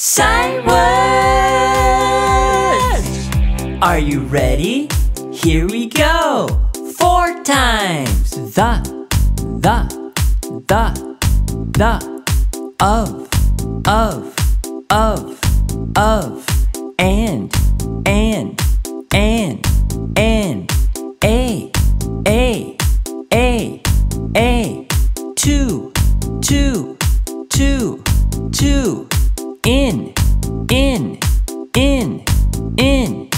Words! Are you ready? Here we go! Four times! The, the, the, the, of, of, of, of, and, and, and, and, a, a, a, a, to, to, to, to, in, in, in, in,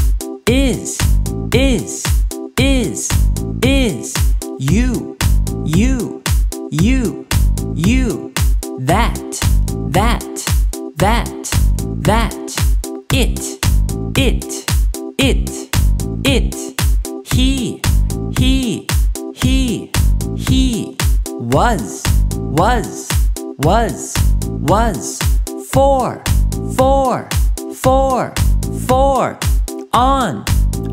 is, is, is, is, you, you, you, you, that, that, that, that, it, it, it, it, he, he, he, he, was, was, was, was, for, for, for, for, on,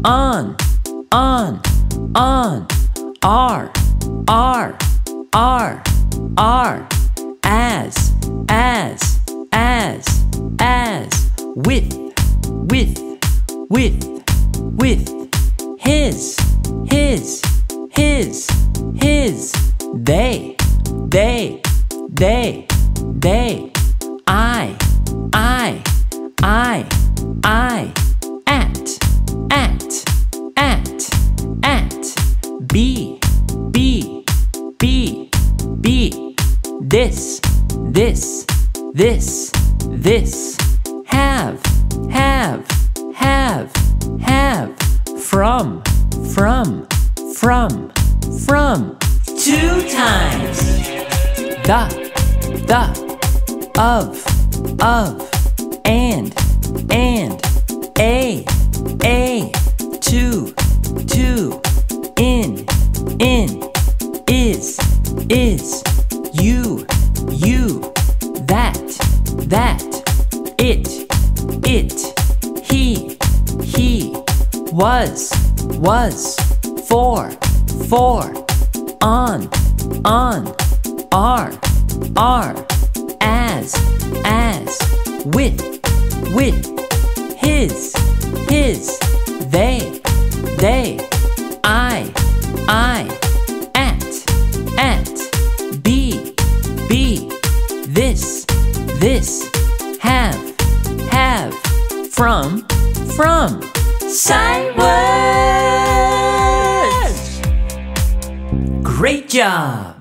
on, on, on, are, are, are, are, as, as, as, as, with, with, with, with, his, his, his, his, they, they, they, they, I, I, I, I, at, at, at, at, be, be, be, be, this, this, this, this, have, have, have, have, from, from, from, from, two times, the, the, of, of, and, and, a, a, to, to, in, in, is, is, you, you, that, that, it, it, he, he, was, was, for, for, on, on, are, are, as, as, with, with, his, his, they, they, I, I, at, at, be, be, this, this, have, have, from, from, sight words! Great job!